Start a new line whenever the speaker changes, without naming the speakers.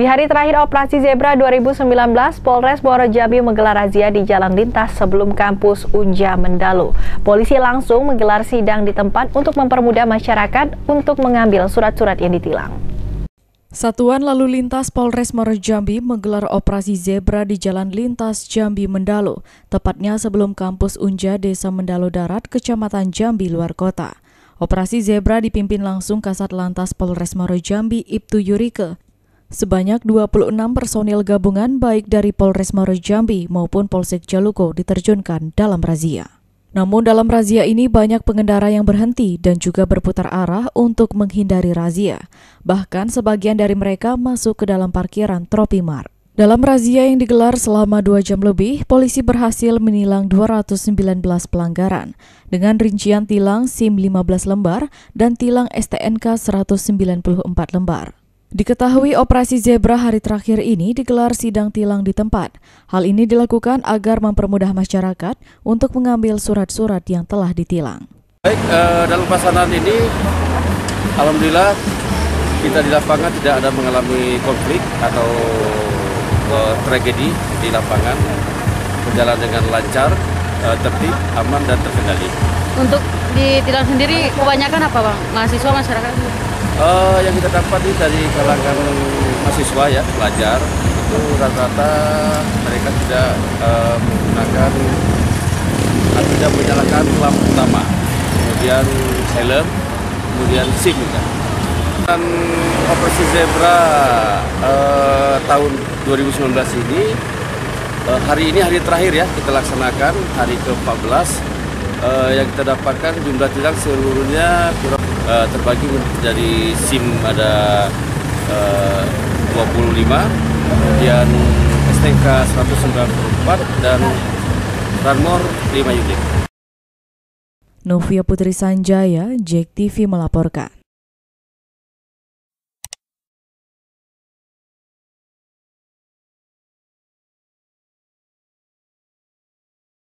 Di hari terakhir operasi Zebra 2019, Polres Muaro Jambi menggelar razia di jalan lintas sebelum kampus Unja Mendalu. Polisi langsung menggelar sidang di tempat untuk mempermudah masyarakat untuk mengambil surat-surat yang ditilang.
Satuan Lalu Lintas Polres Muaro Jambi menggelar operasi Zebra di Jalan Lintas Jambi Mendalu, tepatnya sebelum kampus Unja Desa Mendalu Darat, Kecamatan Jambi, luar kota. Operasi Zebra dipimpin langsung Kasat Lantas Polres Muaro Jambi Ibtu Yurike Sebanyak 26 personil gabungan baik dari Polres Maro Jambi maupun Polsek Jaluko diterjunkan dalam razia. Namun dalam razia ini banyak pengendara yang berhenti dan juga berputar arah untuk menghindari razia. Bahkan sebagian dari mereka masuk ke dalam parkiran Tropimar. Dalam razia yang digelar selama dua jam lebih, polisi berhasil menilang 219 pelanggaran dengan rincian tilang SIM 15 lembar dan tilang STNK 194 lembar. Diketahui operasi zebra hari terakhir ini digelar sidang tilang di tempat. Hal ini dilakukan agar mempermudah masyarakat untuk mengambil surat-surat yang telah ditilang.
Baik, uh, dalam pelaksanaan ini, alhamdulillah kita di lapangan tidak ada mengalami konflik atau uh, tragedi di lapangan, berjalan dengan lancar, uh, tertib, aman dan terkendali.
Untuk di tilang sendiri kebanyakan apa bang? Mahasiswa masyarakat?
Uh, yang kita dapat dari kalangan mahasiswa ya pelajar. Itu rata-rata mereka tidak uh, menggunakan atau tidak menyalakan lampu utama, kemudian helm, kemudian SIM juga. Dan operasi zebra uh, tahun 2019 ini uh, hari ini hari terakhir ya kita laksanakan hari ke-14 uh, yang kita dapatkan jumlah tilang seluruhnya kurang uh, terbagi menjadi SIM ada uh, 25, kemudian STNK 194 dan Ranmor 5 unit.
Novia Putri Sanjaya, Jack TV melaporkan.